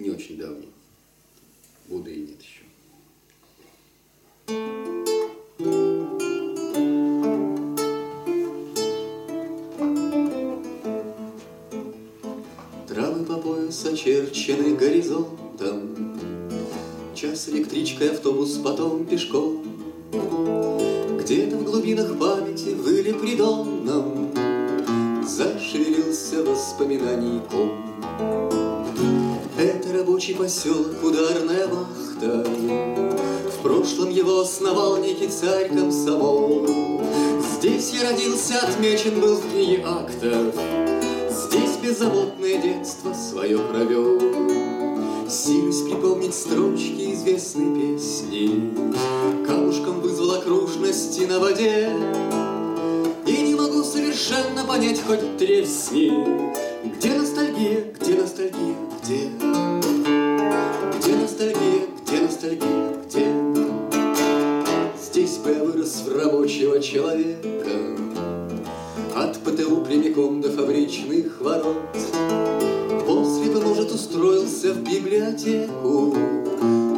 не очень давний. Года и нет еще. Травы по пояс очерчены горизонтом, Час электричкой, автобус, потом пешком. Где-то в глубинах памяти выли придонном Зашевелился воспоминаний ком. Рабочий поселок, ударная вахта. В прошлом его основал некий царь комсомол. Здесь я родился, отмечен был в книге актов. Здесь беззаботное детство свое провел. Силюсь припомнить строчки известной песни. Камушком вызвал окружности на воде. И не могу совершенно понять, хоть тресни, Где ностальгия, где ностальгия? Где Здесь бы я вырос в рабочего человека, От ПТУ прямиком до фабричных ворот. После бы, может, устроился в библиотеку,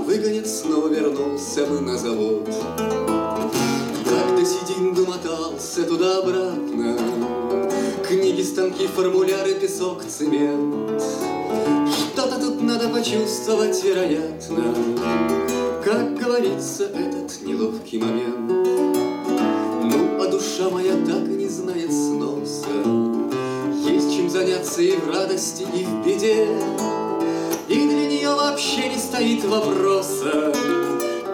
Выгонят, снова вернулся бы на завод. Так до сидин домотался туда-обратно, Книги, станки, формуляры, песок, цемент. Что-то тут надо почувствовать, вероятно, Говорится, этот неловкий момент. Ну, а душа моя так и не знает сноса, Есть чем заняться и в радости, и в беде, И для нее вообще не стоит вопроса,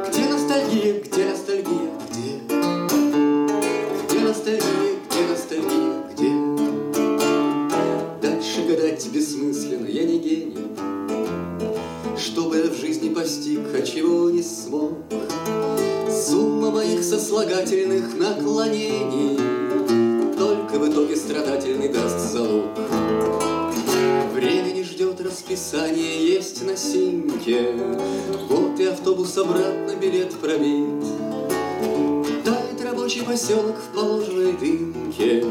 Где ностальгия, где ностальгия, Что бы я в жизни постиг, а чего не смог. Сумма моих сослагательных наклонений Только в итоге страдательный даст залог. Время не ждет расписания, есть на симке. Вот и автобус обратно билет пробит. Тает рабочий поселок в положенной дымке.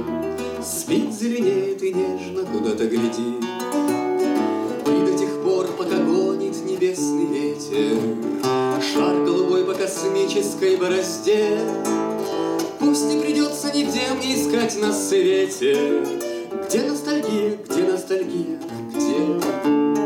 Спит, зеленеет и нежно куда-то глядит. творческой борозде. Пусть не придется нигде мне искать на свете, Где ностальгия, где ностальгия, где...